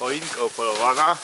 Choinka upolowana.